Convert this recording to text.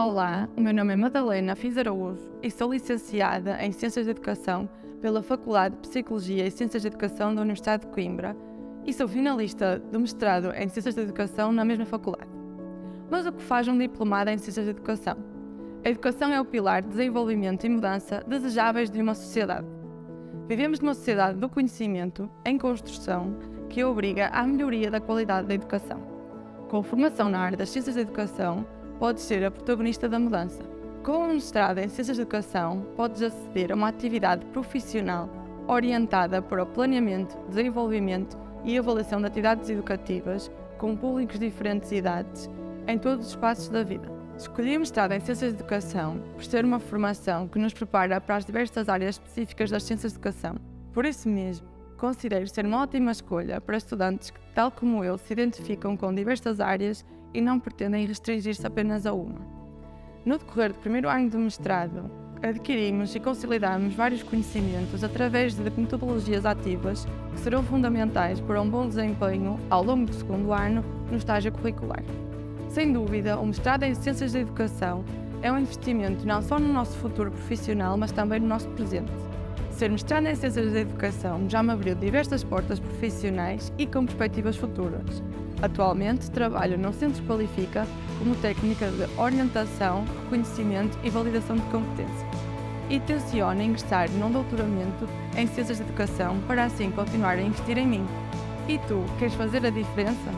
Olá, o meu nome é Madalena Fiz Araújo e sou licenciada em Ciências de Educação pela Faculdade de Psicologia e Ciências de Educação da Universidade de Coimbra e sou finalista do mestrado em Ciências de Educação na mesma faculdade. Mas o que faz um diplomado em Ciências de Educação? A educação é o pilar de desenvolvimento e mudança desejáveis de uma sociedade. Vivemos numa sociedade do conhecimento em construção que obriga à melhoria da qualidade da educação. Com formação na área das ciências da educação, pode ser a protagonista da mudança. Com um mestrado em Ciências de Educação, podes aceder a uma atividade profissional orientada para o planeamento, desenvolvimento e avaliação de atividades educativas com públicos de diferentes idades em todos os espaços da vida. Escolhi o mestrado em Ciências de Educação por ser uma formação que nos prepara para as diversas áreas específicas das ciências de educação. Por isso mesmo, considero ser uma ótima escolha para estudantes que, tal como eu, se identificam com diversas áreas e não pretendem restringir-se apenas a uma. No decorrer do primeiro ano do mestrado, adquirimos e consolidamos vários conhecimentos através de metodologias ativas que serão fundamentais para um bom desempenho ao longo do segundo ano no estágio curricular. Sem dúvida, o mestrado em Ciências da Educação é um investimento não só no nosso futuro profissional, mas também no nosso presente. Ser mestrado em Ciências da Educação já me abriu diversas portas profissionais e com perspectivas futuras. Atualmente trabalho no Centro Qualifica como técnica de orientação, reconhecimento e validação de competências. E tenciono ingressar num doutoramento em Ciências de Educação para assim continuar a investir em mim. E tu, queres fazer a diferença?